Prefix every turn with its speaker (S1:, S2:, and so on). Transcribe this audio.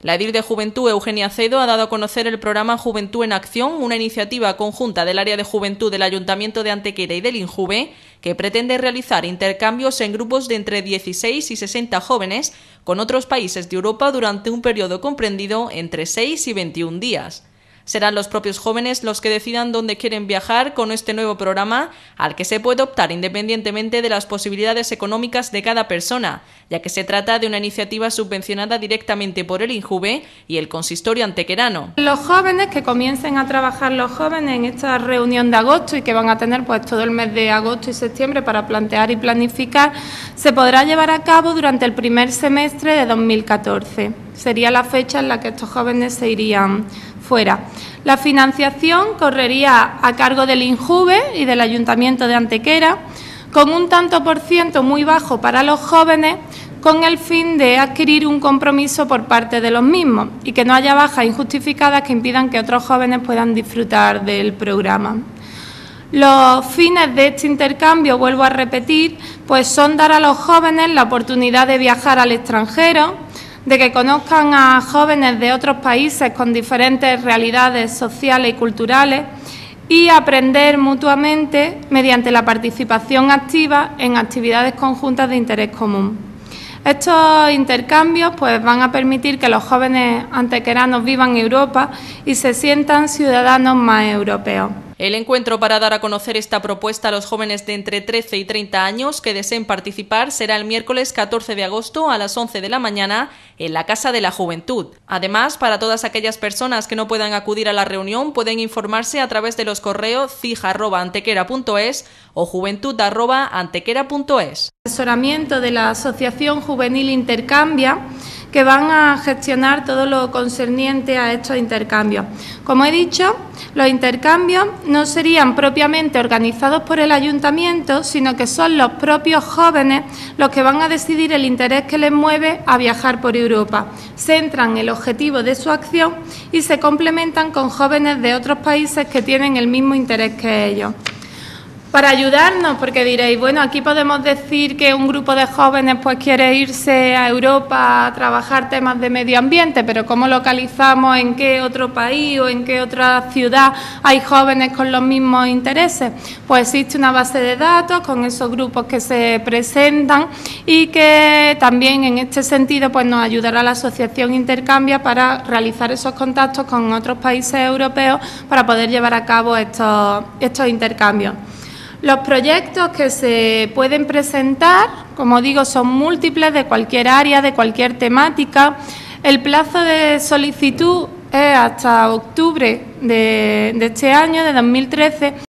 S1: La edil de Juventud, Eugenia Cedo, ha dado a conocer el programa Juventud en Acción, una iniciativa conjunta del área de juventud del Ayuntamiento de Antequera y del INJUVE, que pretende realizar intercambios en grupos de entre 16 y 60 jóvenes con otros países de Europa durante un periodo comprendido entre 6 y 21 días. Serán los propios jóvenes los que decidan dónde quieren viajar con este nuevo programa, al que se puede optar independientemente de las posibilidades económicas de cada persona, ya que se trata de una iniciativa subvencionada directamente por el INJUVE y el consistorio antequerano.
S2: Los jóvenes que comiencen a trabajar los jóvenes en esta reunión de agosto y que van a tener pues todo el mes de agosto y septiembre para plantear y planificar, se podrá llevar a cabo durante el primer semestre de 2014. Sería la fecha en la que estos jóvenes se irían fuera. La financiación correría a cargo del INJUVE y del Ayuntamiento de Antequera, con un tanto por ciento muy bajo para los jóvenes, con el fin de adquirir un compromiso por parte de los mismos y que no haya bajas injustificadas que impidan que otros jóvenes puedan disfrutar del programa. Los fines de este intercambio, vuelvo a repetir, pues son dar a los jóvenes la oportunidad de viajar al extranjero, de que conozcan a jóvenes de otros países con diferentes realidades sociales y culturales y aprender mutuamente mediante la participación activa en actividades conjuntas de interés común. Estos intercambios pues, van a permitir que los jóvenes antequeranos vivan en Europa y se sientan ciudadanos más europeos.
S1: El encuentro para dar a conocer esta propuesta a los jóvenes de entre 13 y 30 años que deseen participar será el miércoles 14 de agosto a las 11 de la mañana en la Casa de la Juventud. Además, para todas aquellas personas que no puedan acudir a la reunión, pueden informarse a través de los correos cija.antequera.es o juventud.antequera.es.
S2: Asesoramiento de la Asociación Juvenil Intercambia que van a gestionar todo lo concerniente a estos intercambios. Como he dicho, los intercambios no serían propiamente organizados por el ayuntamiento, sino que son los propios jóvenes los que van a decidir el interés que les mueve a viajar por Europa. Centran el objetivo de su acción y se complementan con jóvenes de otros países que tienen el mismo interés que ellos para ayudarnos, porque diréis, bueno, aquí podemos decir que un grupo de jóvenes pues quiere irse a Europa a trabajar temas de medio ambiente, pero ¿cómo localizamos en qué otro país o en qué otra ciudad hay jóvenes con los mismos intereses? Pues existe una base de datos con esos grupos que se presentan y que también en este sentido pues nos ayudará la Asociación Intercambia para realizar esos contactos con otros países europeos para poder llevar a cabo estos, estos intercambios. Los proyectos que se pueden presentar, como digo, son múltiples de cualquier área, de cualquier temática. El plazo de solicitud es hasta octubre de, este año, de 2013.